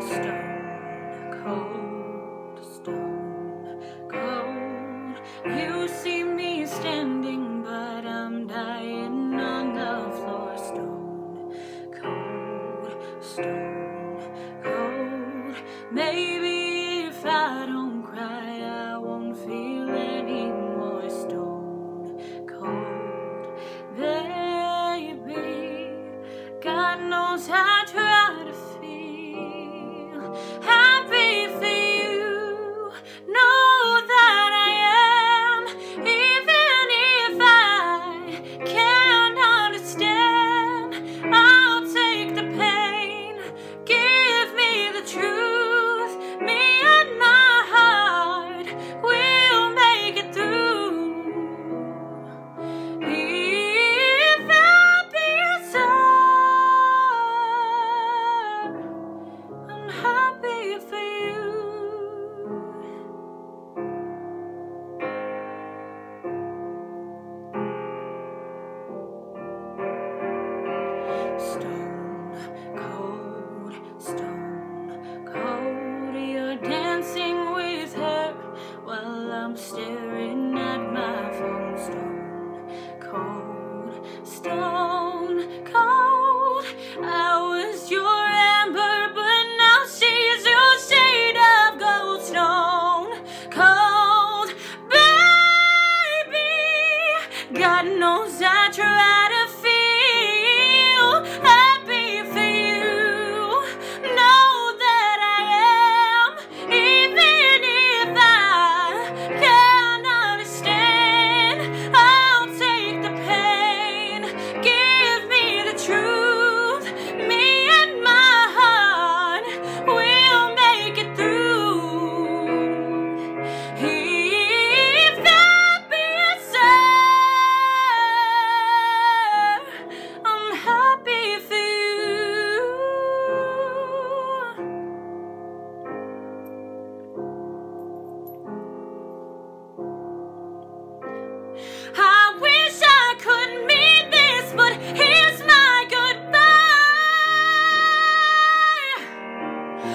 stone, cold stone, cold. You see me standing, but I'm dying on the floor. Stone, cold stone, cold. Maybe if I don't cry, I won't feel any more. Stone, cold, baby. God knows. stars.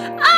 Ah!